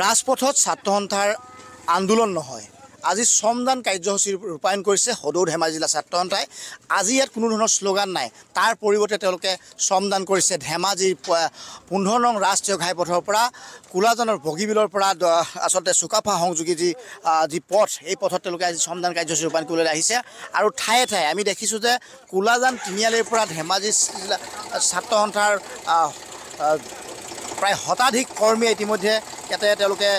ৰাজপথত ছাত্ৰ সন্থাৰ আন্দোলন নহয়। আজি শ্ৰমদান কাৰ্যসূচী ৰূপায়ণ কৰিছে সদৌ ধেমাজি জিলা ছাত্ৰ সন্থাই আজি ইয়াত কোনো ধৰণৰ শ্লোগান নাই। তাৰ পৰিৱৰ্তে তেওঁলোকে শ্ৰমদান কৰিছে ধেমাজিৰ পোন্ধৰ নং ৰাষ্ট্ৰীয় ঘাইপথৰ পৰা কোলাজানৰ বগীবিলৰ পৰা আচলতে চুকাফা সংযোগী যি যি পথ এই পথত তেওঁলোকে আজি শ্ৰমদান কাৰ্যসূচী ৰূপায়ণ কৰিবলৈ আহিছে। আৰু ঠায়ে ঠায়ে আমি দেখিছোঁ যে কোলাজান তিনিআলিৰ পৰা ধেমাজি জিলা ছাত্ৰ সন্থাৰ প্ৰায় শতাধিক কৰ্মীয়ে ইতিমধ্যে ইয়াতে তেওঁলোকে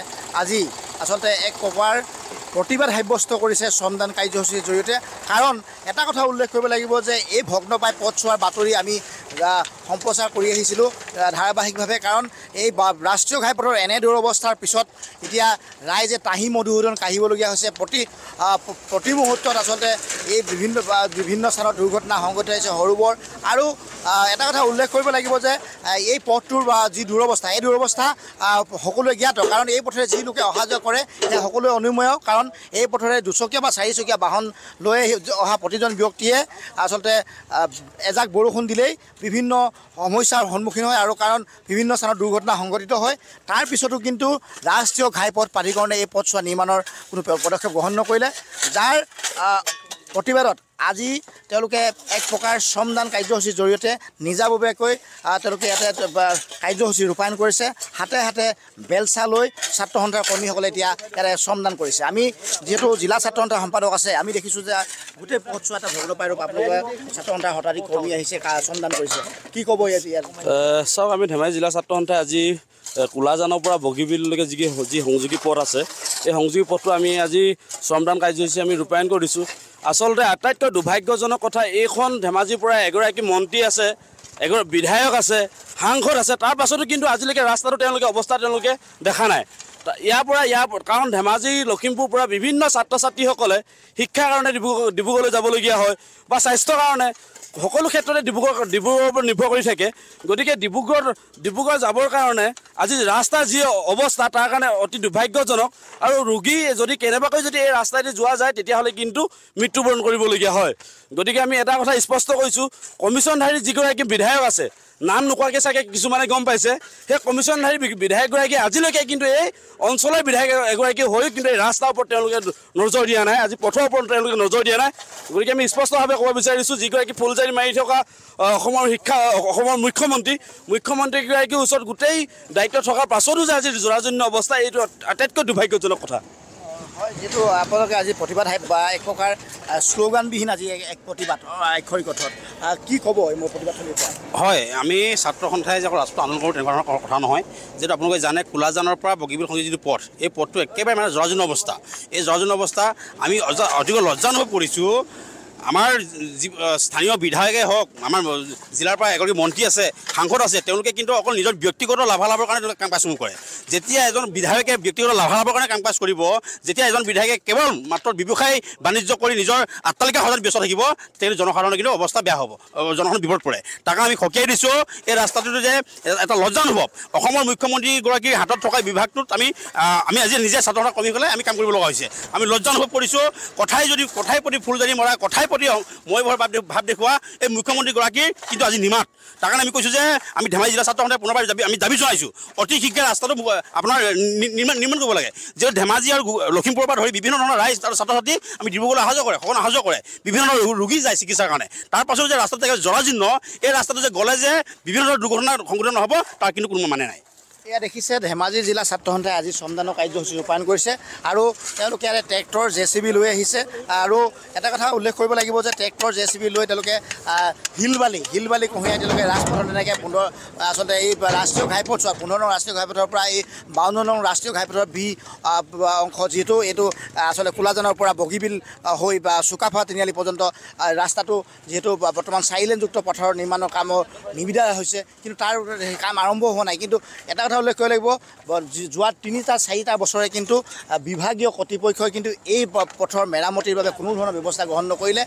আজি আচলতে এক প্ৰকাৰ প্ৰতিবাদ সাব্যস্ত কৰিছে শ্ৰমদান কাৰ্যসূচীৰ জৰিয়তে। কাৰণ এটা কথা উল্লেখ কৰিব লাগিব যে এই ভগ্নপ্ৰায় পথছোৱাৰ বাতৰি আমি সম্প্ৰচাৰ কৰি আহিছিলোঁ আহ, ধাৰাবাহিকভাৱে। কাৰণ এই ৰাষ্ট্ৰীয় ঘাইপথৰ এনে দুৰৱস্থাৰ পিছত এতিয়া ৰাইজে তাহি মধুসূদন কাঢ়িবলগীয়া হৈছে। প্ৰতি প্ৰতি মুহূৰ্তত আচলতে এই বিভিন্ন বিভিন্ন স্থানত দুৰ্ঘটনা সংঘটিত হৈছে সৰু বৰ আৰু এটা কথা উল্লেখ কৰিব লাগিব যে এই পথটোৰ বা যি দুৰৱস্থা এই দুৰৱস্থা সকলোৱে জ্ঞাত। কাৰণ এই পথেৰে যি লোকে অহা যোৱা কৰে সেই সকলোৱে অনুময়। কাৰণ এই পথেৰে দুচকীয়া বা চাৰিচকীয়া বাহন লৈ অহা প্ৰতিজন ব্যক্তিয়ে আচলতে এজাক বৰষুণ দিলেই বিভিন্ন সমস্যাৰ সন্মুখীন হয় আৰু কাৰণ বিভিন্ন স্থানত দুৰ্ঘটনা সংঘটিত হয়। তাৰ পিছতো কিন্তু ৰাষ্ট্ৰীয় ঘাইপথ প্ৰাধিকৰণে এই পথছোৱা নিৰ্মাণৰ কোনো পদক্ষেপ গ্ৰহণ নকৰিলে। যাৰ প্ৰতিবাদত আজি তেওঁলোকে এক প্ৰকাৰ শ্ৰমদান কাৰ্যসূচীৰ জৰিয়তে নিজাববীয়াকৈ তেওঁলোকে ইয়াতে কাৰ্যসূচী ৰূপায়ণ কৰিছে। হাতে হাতে বেলচা লৈ ছাত্ৰ সন্থাৰ কৰ্মীসকলে এতিয়া ইয়াতে শ্ৰমদান কৰিছে। আমি যিহেতু জিলা ছাত্ৰ সন্থাৰ সম্পাদক আছে আমি দেখিছোঁ যে গোটেই পথছোৱা এটা ভগ্নপাই ৰূপ আপোনালোকে ছাত্ৰ সন্থাৰ শতাধিক কৰ্মী আহিছে শ্ৰমদান কৰিছে। কি ক'ব ইয়াত ইয়াত? চাওক আমি ধেমাজি জিলা ছাত্ৰ সন্থাই আজি কোলাজানৰ পৰা বগীবিললৈকে যি যি সংযোগী পথ আছে এই সংযোগী পথটো আমি আজি শ্ৰমদান কাৰ্যসূচী আমি ৰূপায়ণ কৰিছোঁ আচলতে আটাইতকৈ দুৰ্ভাগ্যজনক কথা এইখন ধেমাজিৰ পৰা এগৰাকী মন্ত্ৰী আছে এগৰাকী বিধায়ক আছে সাংসদ আছে তাৰ পাছতো কিন্তু আজিলৈকে ৰাস্তাটো তেওঁলোকে অৱস্থা তেওঁলোকে দেখা নাই। ইয়াৰ পৰা ইয়াৰ কাৰণ ধেমাজি লখিমপুৰৰ পৰা বিভিন্ন ছাত্ৰ ছাত্ৰীসকলে শিক্ষাৰ কাৰণে ডিব্ৰুগড় ডিব্ৰুগড়লৈ যাবলগীয়া হয় বা স্বাস্থ্যৰ কাৰণে সকলো ক্ষেত্ৰতে ডিব্ৰুগড় ডিব্ৰুগড়ৰ ওপৰত নিৰ্ভৰ কৰি থাকে। গতিকে ডিব্ৰুগড় ডিব্ৰুগড় যাবৰ কাৰণে আজি ৰাস্তাৰ যি অৱস্থা তাৰ কাৰণে অতি দুৰ্ভাগ্যজনক। আৰু ৰোগী যদি কেনেবাকৈ যদি এই ৰাস্তাইদি যোৱা যায় তেতিয়াহ'লে কিন্তু মৃত্যুবৰণ কৰিবলগীয়া হয়। গতিকে আমি এটা কথা স্পষ্ট কৰিছোঁ কমিশ্যনধাৰী যিগৰাকী বিধায়ক আছে নাম নোকোৱাকৈ চাগে কিছুমানে গম পাইছে। সেই কমিশ্যনধাৰী বি- বিধায়কগৰাকীয়ে আজিলৈকে কিন্তু এই অঞ্চলৰ বিধায়ক এগৰাকী হৈও কিন্তু এই ৰাস্তাৰ ওপৰত তেওঁলোকে নজৰ দিয়া নাই। আজি পথৰ ওপৰত তেওঁলোকে নজৰ দিয়া নাই। গতিকে আমি স্পষ্টভাৱে ক'ব বিচাৰিছোঁ যিগৰাকী ফুলজাৰি মাৰি থকা অসমৰ শিক্ষা অসমৰ মুখ্যমন্ত্ৰী মুখ্যমন্ত্ৰীগৰাকীৰ ওচৰত গোটেই দায়িত্ব থকাৰ পাছতো যে আজি জৰাজন্য অৱস্থা এইটো আটাইতকৈ দুৰ্ভাগ্যজনক কথা। যিটো আপোনালোকে আজি প্ৰতিবাদ বা এক প্ৰকাৰ শ্লোগানবিহীন আজি এক- প্ৰতিবাদ অ, আক্ষৰিক অৰ্থত আহ, কি ক'ব মোৰ প্ৰতিবাদথলীৰ পৰা? হয় আমি ছাত্ৰ সন্থাই যে অকল ৰাস্তা আন্দোলন কৰোঁ তেনেকুৱা ধৰণৰ কথা নহয়। যিহেতু আপোনালোকে জানে কোলাজানৰ পৰা বগীবিল সংযোগী যিটো পথ এই পথটো একেবাৰে মানে জৰাজীৰ্ণ অৱস্থা। এই জৰাজীৰ্ণ অৱস্থা আমি অজ- অতিকৈ লজ্জানুভৱ কৰিছোঁ আমাৰ যি স্থানীয় বিধায়কে হওক আমাৰ জিলাৰ পৰা এগৰাকী মন্ত্ৰী আছে সাংসদ আছে তেওঁলোকে কিন্তু অকল নিজৰ ব্যক্তিগত লাভালাভৰ কাৰণে তেওঁলোকে কাম কাজ নকৰে যেতিয়া এজন বিধায়কে ব্যক্তিগত লাভালাভৰ কাৰণে কাম কাজ কৰিব যেতিয়া এজন বিধায়কে কেৱল মাত্ৰ ব্যৱসায় বাণিজ্য কৰি নিজৰ আত্মালিকা সজাত ব্যস্ত থাকিব তেতিয়া জনসাধাৰণৰ কিন্তু অৱস্থা বেয়া হ'ব জনসাধাৰণ বিপদ পৰে। তাকে আমি সকীয়াই দিছোঁ এই ৰাস্তাটোতো যে এটা লজ্জানুভৱ অসমৰ মুখ্যমন্ত্ৰীগৰাকীৰ হাতত থকা বিভাগটোত আমি আমি আজি নিজে ছাত্ৰ সন্থা কৰ্মীসকলে আমি কাম কৰিব লগা হৈছে। আমি লজ্জানুভৱ কৰিছোঁ কথাই যদি কথাই প্ৰতি ফুলজাৰি মৰা কথাই প্ৰতি মই ভাৱ ভাৱ দেখুওৱা এই মুখ্যমন্ত্ৰীগৰাকীৰ কিন্তু আজি নিমাত। তাৰ কাৰণে আমি কৈছোঁ যে আমি ধেমাজি জিলা ছাত্ৰ সন্থাই পুনৰবাৰ আমি দাবী জনাইছোঁ। অতি শীঘ্ৰে ৰাস্তাটো আপোনাৰ নিৰ্মাণ নিৰ্মাণ কৰিব লাগে। যিহেতু ধেমাজি আৰু লখিমপুৰৰ পৰা ধৰি বিভিন্ন ধৰণৰ ৰাইজ আৰু ছাত্ৰ ছাত্ৰী আমি ডিব্ৰুগড়লৈ অহা যোৱা কৰে সকলো অহা যোৱা কৰে বিভিন্ন ধৰণৰ ৰোগী যায় চিকিৎসাৰ কাৰণে। তাৰ পাছতো যে ৰাস্তাটো জৰাজীৰ্ণ এই ৰাস্তাটো যে গ'লে যে বিভিন্ন ধৰণৰ দুৰ্ঘটনা সংঘটিত নহ'ব তাৰ কিন্তু কোনো মানে নাই। এয়া দেখিছে ধেমাজি জিলা ছাত্ৰ সন্থাই আজি শ্ৰমদানৰ কাৰ্যসূচী ৰূপায়ণ কৰিছে আৰু তেওঁলোকে ইয়াতে ট্ৰেক্টৰ জে চি বি লৈ আহিছে। আৰু এটা কথা উল্লেখ কৰিব লাগিব যে ট্ৰেক্টৰ জে চি বি লৈ তেওঁলোকে আহ, শিল বালি শিল বালি কঢ়িয়াই তেওঁলোকে ৰাজপথত তেনেকৈ পোন্ধৰ আচলতে এই ৰাষ্ট্ৰীয় ঘাইপথ চোৱা পোন্ধৰ নং ৰাষ্ট্ৰীয় ঘাইপথৰ পৰা এই বাৱন্ন নং ৰাষ্ট্ৰীয় ঘাইপথৰ বি অংশ যিহেতু এইটো আচলতে কোলাজানৰ পৰা বগীবিল হৈ বা চুকাফা তিনিআলি পৰ্যন্ত ৰাস্তাটো যিহেতু বৰ্তমান চাৰিলেনযুক্ত পথৰ নিৰ্মাণৰ কামৰ নিবিদা হৈছে। কিন্তু তাৰ কাম আৰম্ভ হোৱা নাই। কিন্তু এটা উল্লেখ কৰিব লাগিব। যোৱা তিনিটা চাৰিটা বছৰে কিন্তু বিভাগীয় কৰ্তৃপক্ষই কিন্তু এই পথৰ মেৰামতিৰ বাবে কোনো ধৰণৰ ব্যৱস্থা গ্ৰহণ নকৰিলে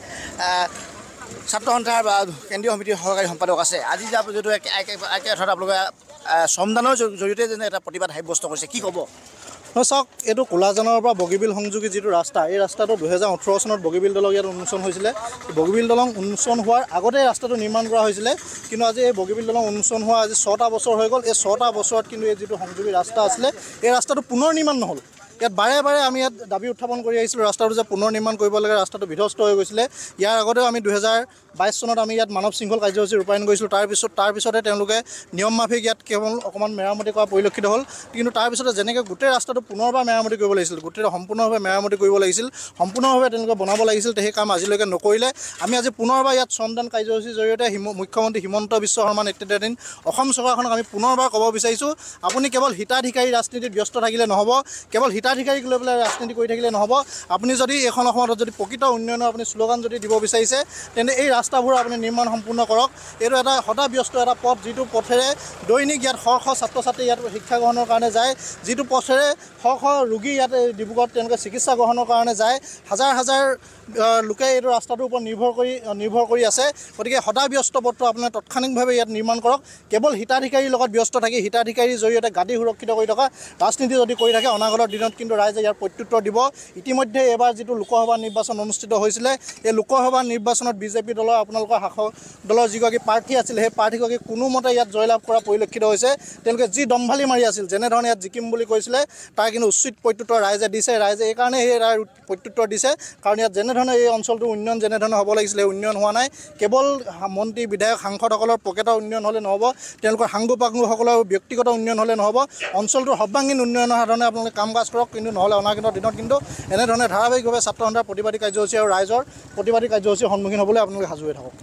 ছাত্ৰ সন্থাৰ কেন্দ্ৰীয় সমিতিৰ সহকাৰী সম্পাদক আছে। আজি যে আপুনি যিটো একে একে আপোনালোকে শ্ৰমদানৰ জৰিয়তে যেনে এটা প্ৰতিবাদ সাব্যস্ত কৰিছে কি ক'ব? চাওক এইটো কোলাজানৰ পৰা বগীবিল সংযোগী যিটো ৰাস্তা এই ৰাস্তাটো দুহেজাৰ ওঠৰ চনত বগীবিল দলং ইয়াত উন্মোচন হৈছিলে। বগীবিল দলং উন্মোচন হোৱাৰ আগতে ৰাস্তাটো নিৰ্মাণ কৰা হৈছিলে কিন্তু আজি এই বগীবিল দলং উন্মোচন হোৱা আজি ছটা বছৰ হৈ গ'ল। এই ছটা বছৰত কিন্তু এই যিটো সংযোগী ৰাস্তা আছিলে এই ৰাস্তাটো পুনৰ নিৰ্মাণ নহ'ল। ইয়াত বাৰে বাৰে আমি ইয়াত দাবী উত্থাপন কৰি আহিছিলোঁ। ৰাস্তাটো যে পুনৰ নিৰ্মাণ কৰিব লাগে ৰাস্তাটো বিধ্বস্ত হৈ গৈছিলে। ইয়াৰ আগতেও আমি দুহেজাৰ বাইছ চনত আমি ইয়াত মানৱ শৃংখল কাৰ্যসূচী ৰূপায়ণ কৰিছিলোঁ। তাৰপিছত তাৰপিছতে তেওঁলোকে নিয়ম মাফিক ইয়াত কেৱল অকণমান মেৰামতি কৰা পৰিলক্ষিত হ'ল। কিন্তু তাৰপিছতে যেনেকৈ গোটেই ৰাস্তাটো পুনৰবাৰ মেৰামতি কৰিব লাগিছিল গোটেই সম্পূৰ্ণভাৱে মেৰামতি কৰিব লাগিছিল সম্পূৰ্ণভাৱে তেওঁলোকে বনাব লাগিছিল সেই কাম আজিলৈকে নকৰিলে। আমি আজি পুনৰবাৰ ইয়াত শ্ৰমদান কাৰ্যসূচীৰ জৰিয়তে মুখ্যমন্ত্ৰী হিমন্ত বিশ্ব শৰ্মা নেতৃত্বাধীন অসম চৰকাৰখনক আমি পুনৰবাৰ ক'ব বিচাৰিছোঁ আপুনি কেৱল হিতাধিকাৰী ৰাজনীতিত ব্যস্ত থাকিলে নহ'ব কেৱল হিতাধিকাৰীক লৈ পেলাই ৰাজনীতি কৰি থাকিলে নহ'ব। আপুনি যদি এইখন অসমত যদি প্ৰকৃত উন্নয়নৰ আপুনি শ্লোগান যদি দিব বিচাৰিছে তেন্তে এই ৰাস্তাবোৰ আপুনি নিৰ্মাণ সম্পূৰ্ণ কৰক। এইটো এটা সদাব্যস্ত এটা পথ যিটো পথেৰে দৈনিক ইয়াত শ শ ছাত্ৰ ছাত্ৰী ইয়াত শিক্ষা গ্ৰহণৰ কাৰণে যায় যিটো পথেৰে শ শ ৰোগী ইয়াত ডিব্ৰুগড়ত তেওঁলোকে চিকিৎসা গ্ৰহণৰ কাৰণে যায়। হাজাৰ হাজাৰ লোকে এইটো ৰাস্তাটোৰ ওপৰত নিৰ্ভৰ কৰি নিৰ্ভৰ কৰি আছে। গতিকে সদাব্যস্ত পথটো আপোনাৰ তাৎক্ষণিকভাৱে ইয়াত নিৰ্মাণ কৰক। কেৱল হিতাধিকাৰীৰ লগত ব্যস্ত থাকি হিতাধিকাৰীৰ জৰিয়তে গাদী সুৰক্ষিত কৰি থকা ৰাজনীতি যদি কৰি থাকে অনাগত দিনত কিন্তু ৰাইজে ইয়াৰ প্ৰত্যুত্তৰ দিব। ইতিমধ্যে এইবাৰ যিটো লোকসভা নিৰ্বাচন অনুষ্ঠিত হৈছিলে এই লোকসভা নিৰ্বাচনত বিজেপি দলৰ আপোনালোকৰ শাসক দলৰ যিগৰাকী প্ৰাৰ্থী আছিল সেই প্ৰাৰ্থীগৰাকী কোনোমতে ইয়াত জয়লাভ কৰা পৰিলক্ষিত হৈছে। তেওঁলোকে যি দম্ভালি মাৰি আছিল যেনেধৰণে ইয়াত জিকিম বুলি কৈছিলে তাৰ কিন্তু উচিত প্ৰত্যুত্তৰ ৰাইজে দিছে। ৰাইজে এইকাৰণে সেই তাৰ প্ৰত্যুত্তৰ দিছে কাৰণ ইয়াত যেনেধৰণে এই অঞ্চলটোৰ উন্নয়ন যেনেধৰণে হ'ব লাগিছিলে সেই উন্নয়ন হোৱা নাই। কেৱল মন্ত্ৰী বিধায়ক সাংসদসকলৰ পকেটৰ উন্নয়ন হ'লে নহ'ব তেওঁলোকৰ সাংগু পাংগুসকলৰ ব্যক্তিগত উন্নয়ন হ'লে নহ'ব। অঞ্চলটোৰ সৰ্বাংগীন উন্নয়নৰ সাধনে আপোনালোকে কাম কাজ কৰক। কিন্তু নহ'লে অনাগত দিনত কিন্তু এনেধৰণে ধাৰাবাহিকভাৱে ছাত্ৰ সন্থাৰ প্ৰতিবাদী কাৰ্যসূচী আৰু ৰাইজৰ প্ৰতিবাদী কাৰ্যসূচীৰ সন্মুখীন হ'বলৈ আপোনালোকে সাজু হৈ থাকক।